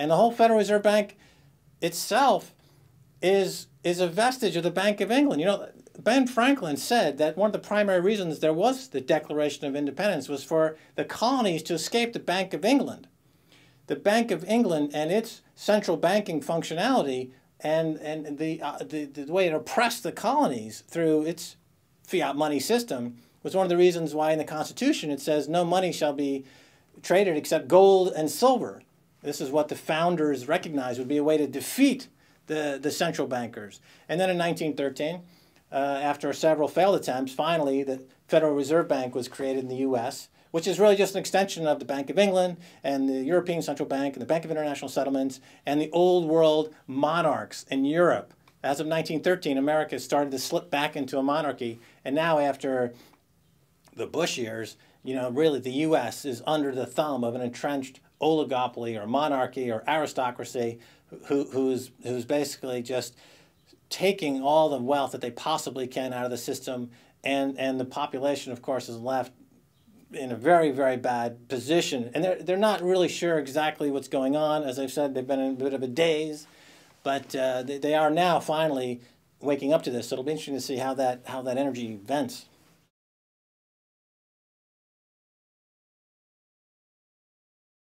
And the whole Federal Reserve Bank itself is is a vestige of the Bank of England. You know, Ben Franklin said that one of the primary reasons there was the Declaration of Independence was for the colonies to escape the Bank of England. The Bank of England and its central banking functionality and, and the, uh, the, the way it oppressed the colonies through its fiat money system was one of the reasons why in the Constitution it says no money shall be traded except gold and silver. This is what the founders recognized would be a way to defeat the, the central bankers. And then in 1913, uh, after several failed attempts, finally the Federal Reserve Bank was created in the U.S., which is really just an extension of the Bank of England and the European Central Bank and the Bank of International Settlements and the old world monarchs in Europe. As of 1913, America started to slip back into a monarchy, and now after the Bush years, you know, really the U.S. is under the thumb of an entrenched oligopoly or monarchy or aristocracy who, who's, who's basically just taking all the wealth that they possibly can out of the system, and, and the population, of course, is left in a very, very bad position. And they're, they're not really sure exactly what's going on. As I've said, they've been in a bit of a daze, but uh, they, they are now finally waking up to this. So it'll be interesting to see how that, how that energy vents.